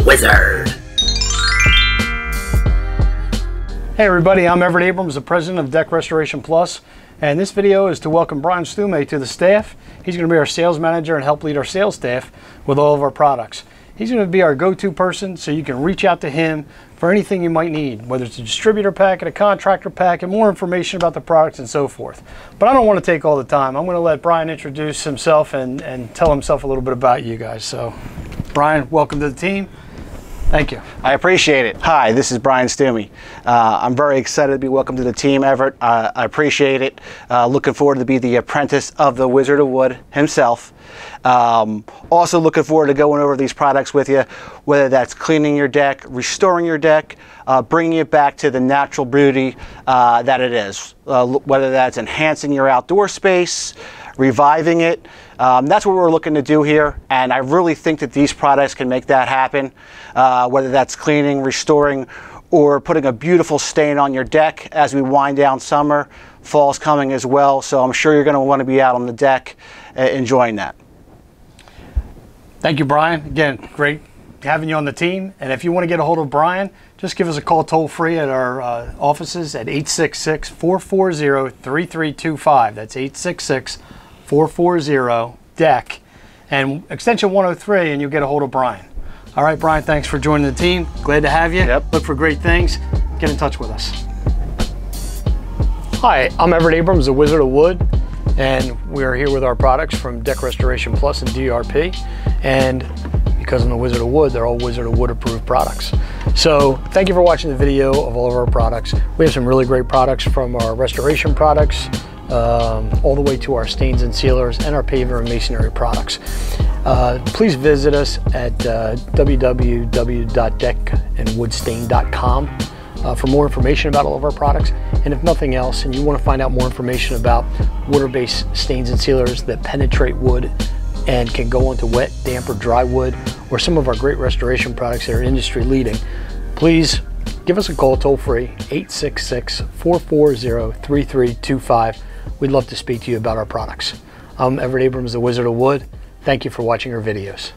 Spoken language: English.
wizard. Hey everybody, I'm Everett Abrams, the president of Deck Restoration Plus, and this video is to welcome Brian Stoume to the staff. He's going to be our sales manager and help lead our sales staff with all of our products. He's going to be our go-to person so you can reach out to him for anything you might need, whether it's a distributor packet, a contractor packet, more information about the products and so forth. But I don't want to take all the time. I'm going to let Brian introduce himself and, and tell himself a little bit about you guys. So, Brian, welcome to the team. Thank you. I appreciate it. Hi, this is Brian Stoume. Uh, I'm very excited to be welcome to the team, Everett. Uh, I appreciate it. Uh, looking forward to be the apprentice of the Wizard of Wood himself. Um, also looking forward to going over these products with you, whether that's cleaning your deck, restoring your deck, uh, bringing it back to the natural beauty uh, that it is. Uh, whether that's enhancing your outdoor space, reviving it. Um, that's what we're looking to do here, and I really think that these products can make that happen, uh, whether that's cleaning, restoring, or putting a beautiful stain on your deck as we wind down summer. Fall's coming as well, so I'm sure you're going to want to be out on the deck uh, enjoying that. Thank you, Brian. Again, great having you on the team. And if you want to get a hold of Brian, just give us a call toll free at our uh, offices at 866 440 3325. That's 866 440 DECK and extension 103, and you'll get a hold of Brian. All right, Brian, thanks for joining the team. Glad to have you. Yep. Look for great things. Get in touch with us. Hi, I'm Everett Abrams, the Wizard of Wood, and we are here with our products from Deck Restoration Plus and DRP. And because I'm the Wizard of Wood, they're all Wizard of Wood approved products. So thank you for watching the video of all of our products. We have some really great products from our restoration products, um, all the way to our stains and sealers and our paver and masonry products. Uh, please visit us at uh, www.deckandwoodstain.com uh, for more information about all of our products. And if nothing else, and you want to find out more information about water-based stains and sealers that penetrate wood and can go onto wet, damp, or dry wood, or some of our great restoration products that are industry leading, please give us a call toll free 866 440 3325 We'd love to speak to you about our products. I'm Everett Abrams, the Wizard of Wood. Thank you for watching our videos.